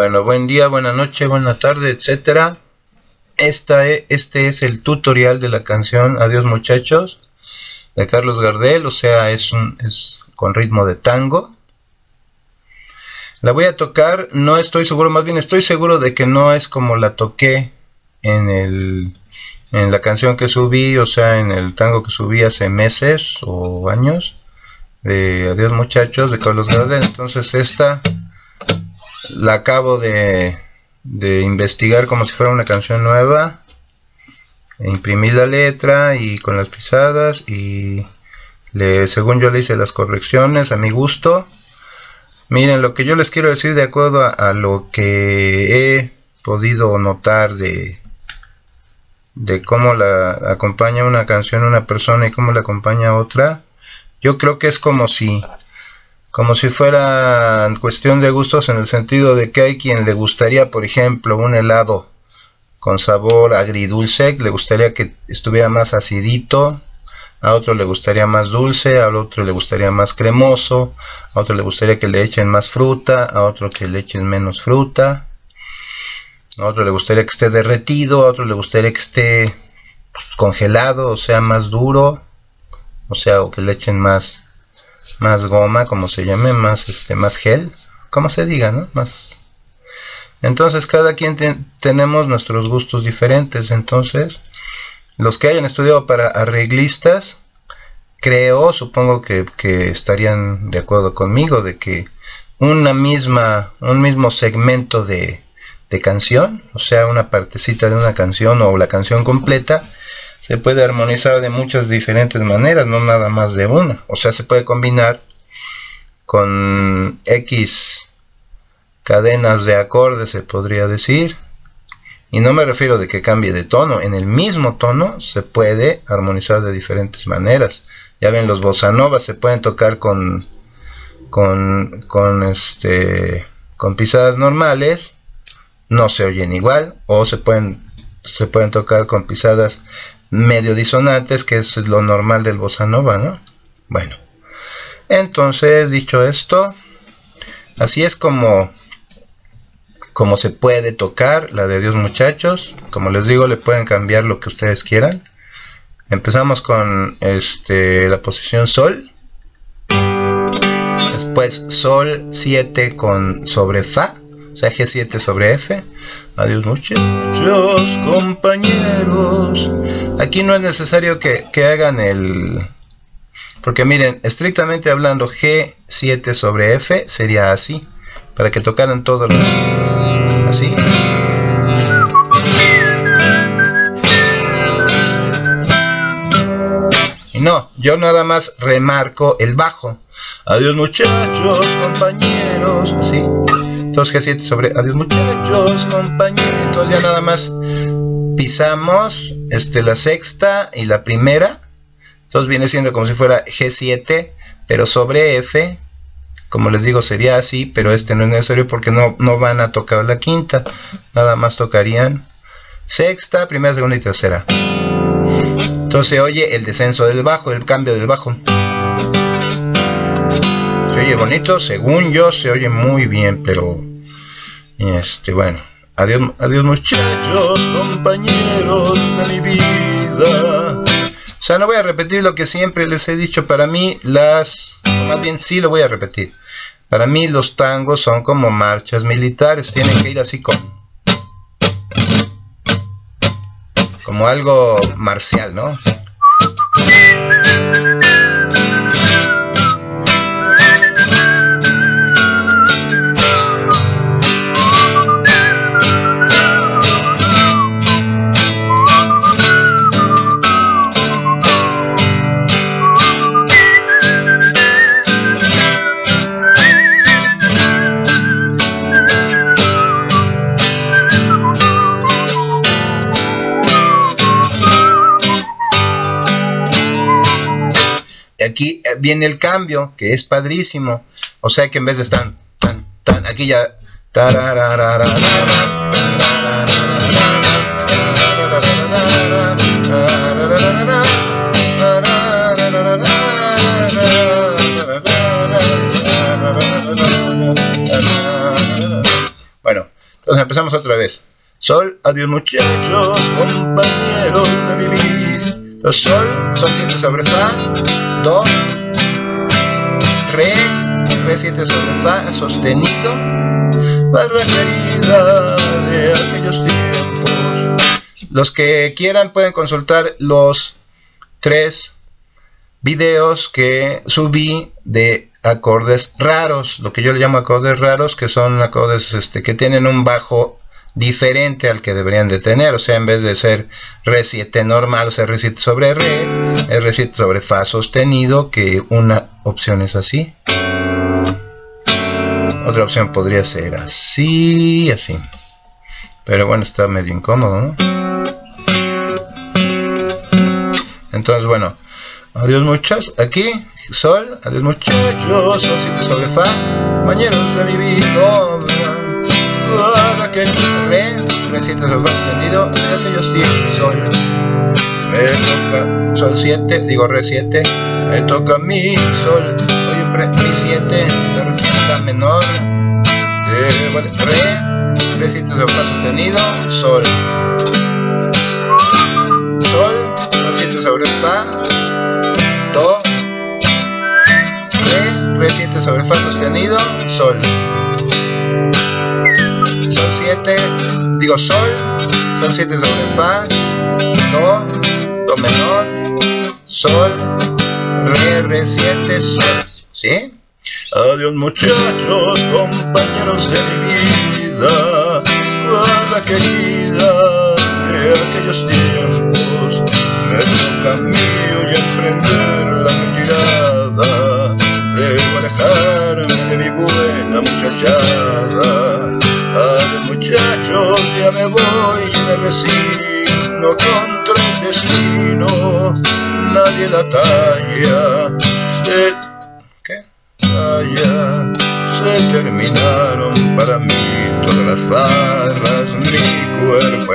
Bueno, buen día, buena noche, buena tarde, etcétera. Esta e, este es el tutorial de la canción Adiós muchachos de Carlos Gardel, o sea, es, un, es con ritmo de tango. La voy a tocar, no estoy seguro, más bien estoy seguro de que no es como la toqué en, el, en la canción que subí, o sea, en el tango que subí hace meses o años, de Adiós muchachos de Carlos Gardel. Entonces esta la acabo de, investigar como si fuera una canción nueva. Imprimí la letra y con las pisadas y le, según yo le hice las correcciones a mi gusto. Miren, lo que yo les quiero decir de acuerdo a, lo que he podido notar de, de cómo la acompaña una canción una persona y cómo la acompaña otra, yo creo que es como si como si fuera cuestión de gustos en el sentido de que hay quien le gustaría, por ejemplo, un helado con sabor agridulce, le gustaría que estuviera más acidito, a otro le gustaría más dulce, a otro le gustaría más cremoso, a otro le gustaría que le echen más fruta, a otro que le echen menos fruta, a otro le gustaría que esté derretido, a otro le gustaría que esté congelado, o sea, más duro, o sea, o que le echen más más goma, como se llame, más este, más gel, como se diga, ¿no? Más. Entonces cada quien tenemos nuestros gustos diferentes. Entonces, los que hayan estudiado para arreglistas, creo, supongo que, estarían de acuerdo conmigo de que una misma, un mismo segmento de, de canción, o sea, una partecita de una canción o la canción completa, se puede armonizar de muchas diferentes maneras, no nada más de una. O sea, se puede combinar con X cadenas de acordes, se podría decir. Y no me refiero de que cambie de tono, en el mismo tono se puede armonizar de diferentes maneras. Ya ven, los bossa nova se pueden tocar con, con, con, este, con pisadas normales, no se oyen igual, o se pueden, se pueden tocar con pisadas medio disonantes, que es lo normal del bossa nova, ¿no? Bueno, entonces, dicho esto, así es como, como se puede tocar la de Dios muchachos. Como les digo, le pueden cambiar lo que ustedes quieran. Empezamos con este, la posición Sol. Después Sol 7 con sobre Fa. O sea, G7 sobre F. Adiós muchachos, compañeros. Aquí no es necesario que, hagan el... Porque miren, estrictamente hablando, G7 sobre F sería así. Para que tocaran todo lo... Así. Y no, yo nada más remarco el bajo. Adiós muchachos, compañeros. Así. Entonces G7 sobre adiós muchachos, compañeros. Entonces ya nada más pisamos este, la sexta y la primera. Entonces viene siendo como si fuera G7, pero sobre F. Como les digo, sería así, pero este no es necesario porque no, no van a tocar la quinta. Nada más tocarían sexta, primera, segunda y tercera. Entonces oye el descenso del bajo, el cambio del bajo oye bonito, según yo se oye muy bien, pero este bueno, adiós, adiós muchachos, compañeros de mi vida. Sea, no voy a repetir lo que siempre les he dicho, para mí las, más bien sí lo voy a repetir. Para mí los tangos son como marchas militares, tienen que ir así como como algo marcial, ¿no? Viene el cambio, que es padrísimo. O sea que en vez de estar tan, tan, aquí ya... Bueno, Adiós muchachos, compañeros de mi. Sol, sol 7 sobre fa, re, re 7 sobre fa, sostenido, para la de aquellos tiempos. Los que quieran pueden consultar los tres videos que subí de acordes raros, lo que yo le llamo acordes raros, que son acordes este, que tienen un bajo diferente al que deberían de tener, o sea, en vez de ser Re7 normal, o sea, Re7 sobre Re, es Re7 sobre Fa sostenido, que una opción es así. Otra opción podría ser así, así. Pero bueno, está medio incómodo. Entonces, bueno, adiós muchachos. Aquí, sol, adiós muchachos, sol 7 sobre fa, compañeros de mi vida, que re, re 7 sobre fa de aquellos tiempos, sol. Toca, sol 7, digo re 7, me toca mi sol, oye, pre, mi 7, de la menor, de re, re 7 sobre fa sostenido, sol. Sol, sol 7 sobre fa, do, re, re 7 sobre fa sostenido, sol. Sol 7, digo sol, sol 7 sobre fa, do, menor, sol, re, re 7, sol. ¿Sí? Adiós muchachos, compañeros de mi vida, guarda querida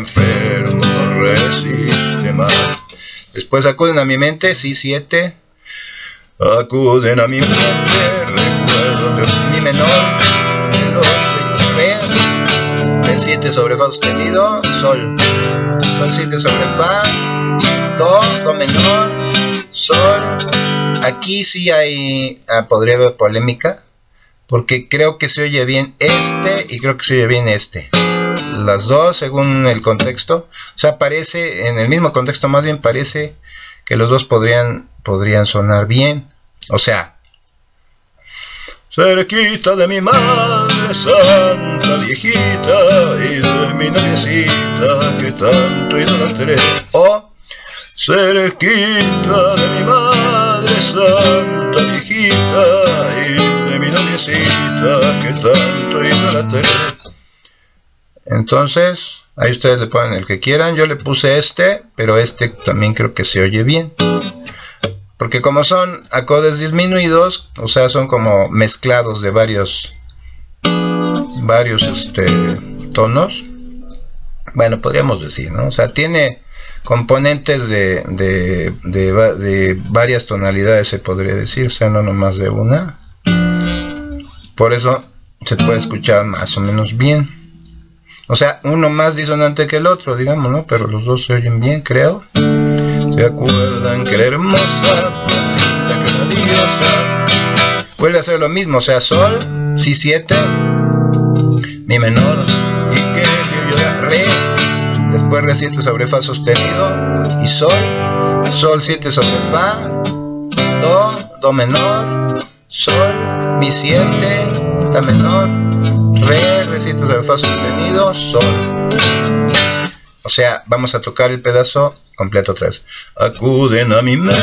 enfermo resiste más. Después acuden a mi mente, sí, siete. Acuden a mi mente, recuerdo de mi menor, otro re, re 7 sobre fa sostenido, sol, sol 7 sobre fa, do, do menor, sol. Aquí sí hay, ah, podría haber polémica, porque creo que se oye bien este y creo que se oye bien este. Las dos según el contexto. O sea, parece, en el mismo contexto más bien parece que los dos podrían, podrían sonar bien. O sea, cerquita de mi madre santa viejita y de mi noviecita que tanto idolatré. O cerquita de mi madre santa viejita y de mi noviecita que tanto idolatré. Entonces, ahí ustedes le ponen el que quieran. Yo le puse este, pero este también creo que se oye bien. Porque como son acordes disminuidos, o sea, son como mezclados de varios varios este, tonos. Bueno, podríamos decir, ¿no? O sea, tiene componentes de, de, de, varias tonalidades, se podría decir, o sea, no nomás de una. Por eso se puede escuchar más o menos bien. O sea, uno más disonante que el otro, digamos, ¿no? Pero los dos se oyen bien, creo. ¿Se acuerdan que la hermosa vuelve a hacer lo mismo? O sea, sol, si 7, mi menor, y que yo ya re, después re 7 sobre fa sostenido, y sol, sol 7 sobre fa, do, do menor, sol, mi 7, menor, re, re 7 sobre fa sostenido, sol. O sea, vamos a tocar el pedazo completo otra vez. Acuden a mi mente,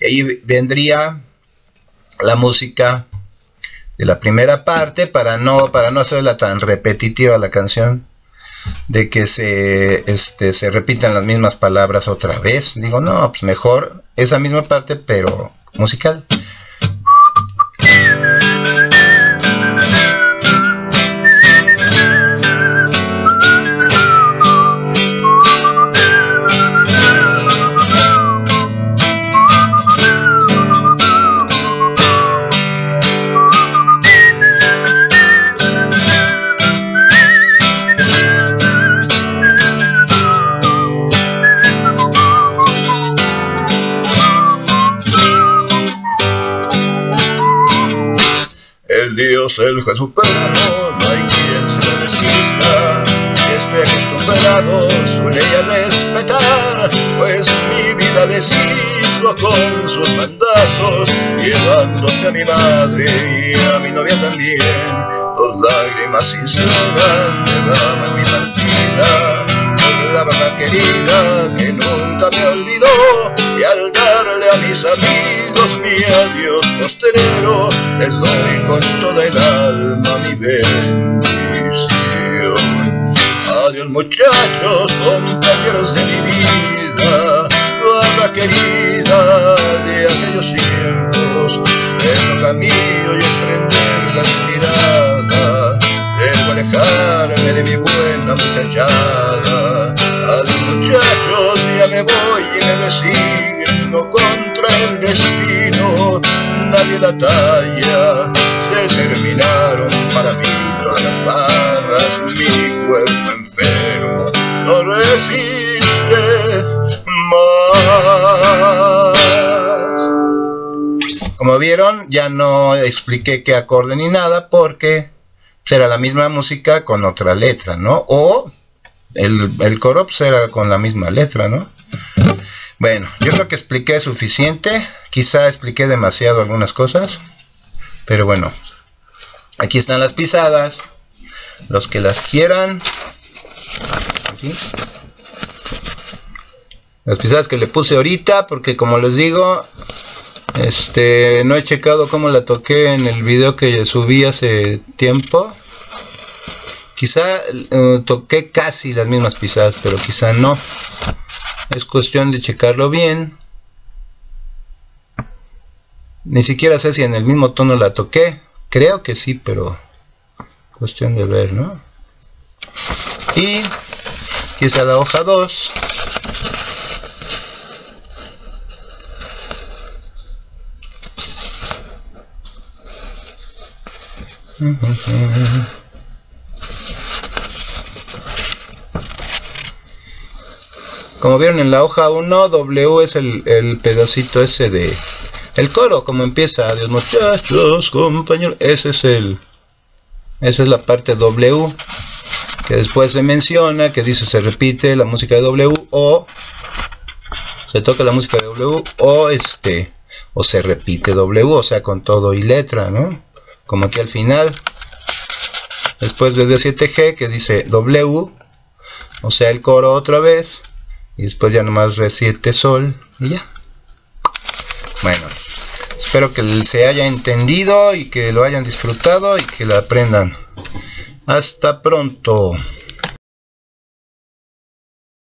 Y ahí vendría la música de la primera parte para no, para no hacerla tan repetitiva la canción, de que se, este, se repitan las mismas palabras otra vez. Digo, no, pues mejor esa misma parte, pero musical. Dios el juez supremo, no hay quien se le resista. Estoy acostumbrado su ley a respetar, pues mi vida deshizo con sus mandatos, llevándose a mi madre y a mi novia también. Dos lágrimas sinceras derraman mi partida por la mamá querida que nunca me olvidó y al darle a mis amigos mi adiós postrero les doy con toda el alma mi bendición. Adiós muchachos, compañeros de mi vida, barra querida de aquellos tiempos, tengo camino y emprender la retirada, debo alejarme de mi buena muchachada. Adiós muchachos, ya me voy y me resigno contra el destino nadie la talla. Ya no expliqué qué acorde ni nada porque será la misma música con otra letra, ¿no? O el, el coro pues era con la misma letra, ¿no? Bueno, yo creo que expliqué suficiente. Quizá expliqué demasiado algunas cosas. Pero bueno, aquí están las pisadas. Los que las quieran. Aquí. Las pisadas que le puse ahorita, porque como les digo, este, no he checado cómo la toqué en el video que subí hace tiempo. Quizá uh, toqué casi las mismas pisadas, pero quizá no. Es cuestión de checarlo bien. Ni siquiera sé si en el mismo tono la toqué. Creo que sí, pero cuestión de ver, ¿no? Y está la hoja 2. Como vieron en la hoja 1, W es el, pedacito ese de el coro, como empieza, adiós muchachos, compañeros, ese es el, esa es la parte W, que después se menciona, que dice se repite la música de W, o se toca la música de W, o este, o se repite W, o sea, con todo y letra, ¿no? Como aquí al final, después de D7G, que dice W, o sea, el coro otra vez, y después ya nomás Re7 Sol, y ya. Bueno, Espero que se haya entendido y que lo hayan disfrutado y que lo aprendan. Hasta pronto.